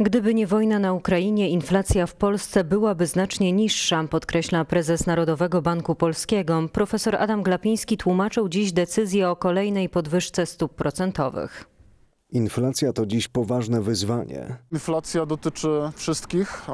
Gdyby nie wojna na Ukrainie, inflacja w Polsce byłaby znacznie niższa, podkreśla prezes Narodowego Banku Polskiego. Profesor Adam Glapiński tłumaczył dziś decyzję o kolejnej podwyżce stóp procentowych. Inflacja to dziś poważne wyzwanie. Inflacja dotyczy wszystkich e,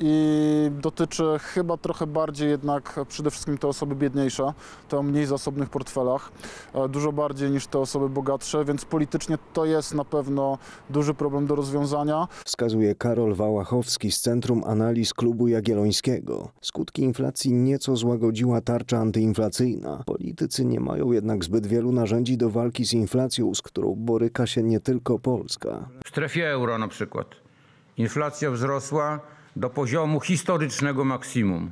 i dotyczy chyba trochę bardziej jednak przede wszystkim te osoby biedniejsze, te o mniej zasobnych portfelach, e, dużo bardziej niż te osoby bogatsze, więc politycznie to jest na pewno duży problem do rozwiązania. Wskazuje Karol Wałachowski z Centrum Analiz Klubu Jagiellońskiego. Skutki inflacji nieco złagodziła tarcza antyinflacyjna. Politycy nie mają jednak zbyt wielu narzędzi do walki z inflacją, z którą boryka się nie tylko Polska. W strefie euro na przykład inflacja wzrosła do poziomu historycznego maksimum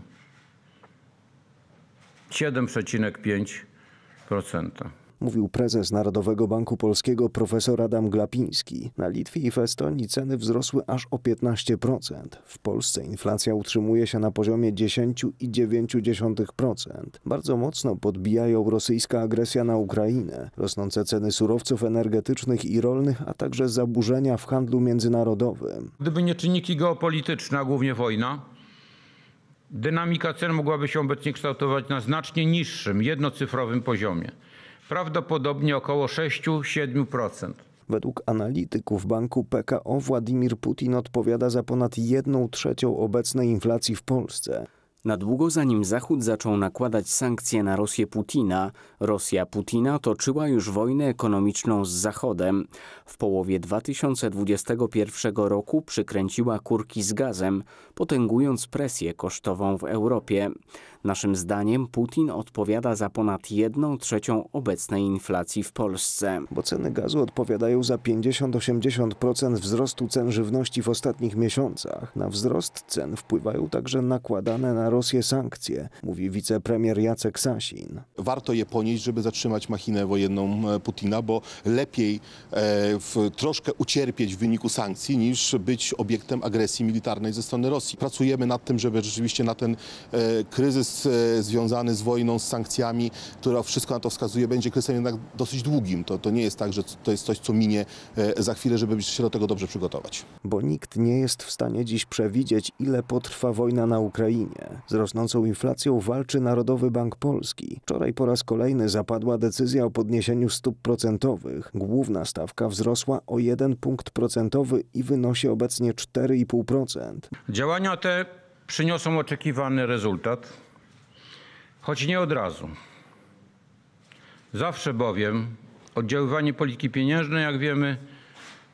7,5%. Mówił prezes Narodowego Banku Polskiego profesor Adam Glapiński. Na Litwie i w Estonii ceny wzrosły aż o 15%. W Polsce inflacja utrzymuje się na poziomie 10,9%. Bardzo mocno podbijają rosyjska agresja na Ukrainę, rosnące ceny surowców energetycznych i rolnych, a także zaburzenia w handlu międzynarodowym. Gdyby nie czynniki geopolityczne, a głównie wojna, dynamika cen mogłaby się obecnie kształtować na znacznie niższym, jednocyfrowym poziomie. Prawdopodobnie około 6-7%. Według analityków banku PKO Władimir Putin odpowiada za ponad 1 trzecią obecnej inflacji w Polsce. Na długo zanim Zachód zaczął nakładać sankcje na Rosję Putina, Rosja Putina toczyła już wojnę ekonomiczną z Zachodem. W połowie 2021 roku przykręciła kurki z gazem, potęgując presję kosztową w Europie. Naszym zdaniem Putin odpowiada za ponad 1 trzecią obecnej inflacji w Polsce. Bo ceny gazu odpowiadają za 50-80% wzrostu cen żywności w ostatnich miesiącach. Na wzrost cen wpływają także nakładane na Rosję sankcje, mówi wicepremier Jacek Sasin. Warto je ponieść, żeby zatrzymać machinę wojenną e, Putina, bo lepiej e, w, troszkę ucierpieć w wyniku sankcji, niż być obiektem agresji militarnej ze strony Rosji. Pracujemy nad tym, żeby rzeczywiście na ten e, kryzys e, związany z wojną, z sankcjami, która wszystko na to wskazuje, będzie kryzysem jednak dosyć długim. To, to nie jest tak, że to jest coś, co minie e, za chwilę, żeby się do tego dobrze przygotować. Bo nikt nie jest w stanie dziś przewidzieć, ile potrwa wojna na Ukrainie. Z rosnącą inflacją walczy Narodowy Bank Polski. Wczoraj po raz kolejny zapadła decyzja o podniesieniu stóp procentowych. Główna stawka wzrosła o 1 punkt procentowy i wynosi obecnie 4,5%. Działania te przyniosą oczekiwany rezultat, choć nie od razu. Zawsze bowiem oddziaływanie polityki pieniężnej, jak wiemy,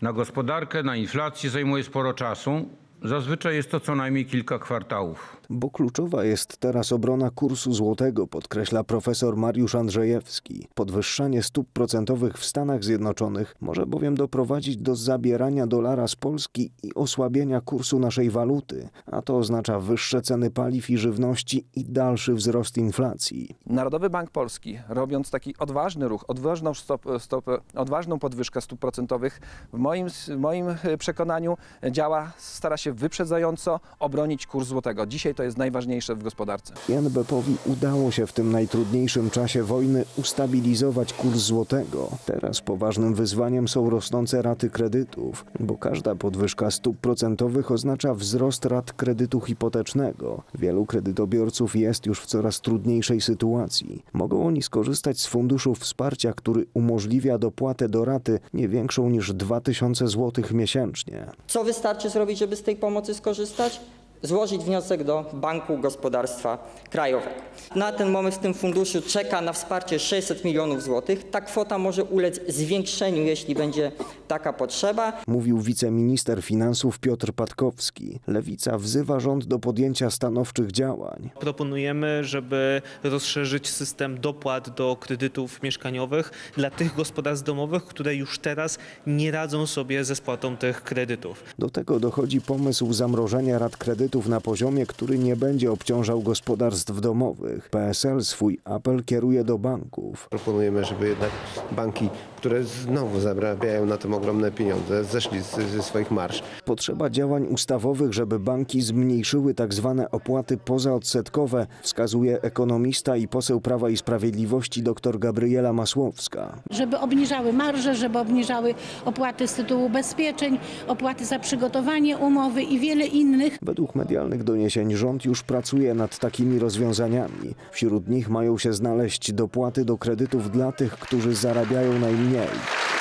na gospodarkę, na inflację zajmuje sporo czasu. Zazwyczaj jest to co najmniej kilka kwartałów. Bo kluczowa jest teraz obrona kursu złotego, podkreśla profesor Mariusz Andrzejewski. Podwyższanie stóp procentowych w Stanach Zjednoczonych może bowiem doprowadzić do zabierania dolara z Polski i osłabienia kursu naszej waluty, a to oznacza wyższe ceny paliw i żywności i dalszy wzrost inflacji. Narodowy Bank Polski, robiąc taki odważny ruch, odważną, stop, stop, odważną podwyżkę stóp procentowych, w moim, w moim przekonaniu działa, stara się wyprzedzająco obronić kurs złotego. Dzisiaj to jest najważniejsze w gospodarce. NBP-owi udało się w tym najtrudniejszym czasie wojny ustabilizować kurs złotego. Teraz poważnym wyzwaniem są rosnące raty kredytów, bo każda podwyżka stóp procentowych oznacza wzrost rat kredytu hipotecznego. Wielu kredytobiorców jest już w coraz trudniejszej sytuacji. Mogą oni skorzystać z funduszu wsparcia, który umożliwia dopłatę do raty nie większą niż 2000 zł miesięcznie. Co wystarczy zrobić, żeby z tej pomocy skorzystać? Złożyć wniosek do Banku Gospodarstwa Krajowego. Na ten moment w tym funduszu czeka na wsparcie 600 milionów złotych. Ta kwota może ulec zwiększeniu, jeśli będzie taka potrzeba. Mówił wiceminister finansów Piotr Patkowski. Lewica wzywa rząd do podjęcia stanowczych działań. Proponujemy, żeby rozszerzyć system dopłat do kredytów mieszkaniowych dla tych gospodarstw domowych, które już teraz nie radzą sobie ze spłatą tych kredytów. Do tego dochodzi pomysł zamrożenia rat kredytów na poziomie, który nie będzie obciążał gospodarstw domowych. PSL swój apel kieruje do banków. Proponujemy, żeby jednak banki które znowu zarabiają na tym ogromne pieniądze, zeszli z- ze swoich marsz. Potrzeba działań ustawowych, żeby banki zmniejszyły tak zwane opłaty pozaodsetkowe, wskazuje ekonomista i poseł Prawa i Sprawiedliwości dr Gabriela Masłowska. żeby obniżały marże, żeby obniżały opłaty z tytułu ubezpieczeń, opłaty za przygotowanie umowy i wiele innych. Według medialnych doniesień rząd już pracuje nad takimi rozwiązaniami. Wśród nich mają się znaleźć dopłaty do kredytów dla tych, którzy zarabiają najmniej. Road.